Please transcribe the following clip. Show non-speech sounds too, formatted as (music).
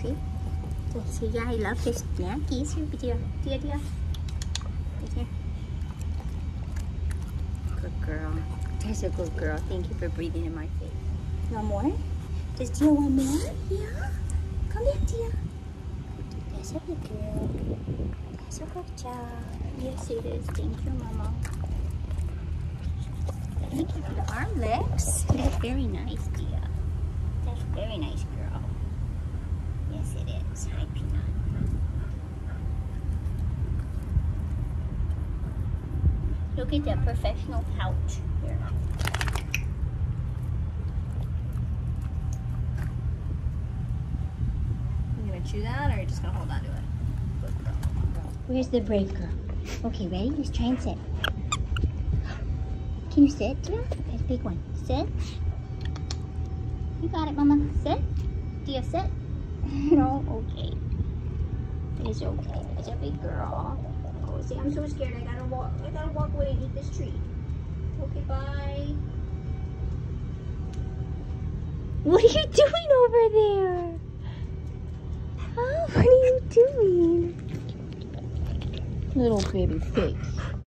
See, yeah, I love his snackies. Here, dear, dear, dear. Dear. Good girl. There's a good girl. Thank you for breathing in my face. No more? Does Dia want more? Yeah? Come here, Dia. That's a good girl. That's a good job. Yes, it is. Thank you, Mama. Thank you for the arm licks. That's very nice, Dia. That's very nice, girl. Yes, it is. Hi, Peanut. Look at that professional pouch here. You gonna chew that or are you just gonna hold on to it? Where's the brave girl? Okay, ready? Let's try and sit. Can you sit, Dia? That's a big one. Sit. You got it, Mama. Sit. Do you sit. (laughs) no, okay. It's okay. It's a big girl. Oh, see, I'm so scared. I gotta walk. I gotta walk away this treat. Okay, bye. What are you doing over there? Huh? What are you doing? Little baby face.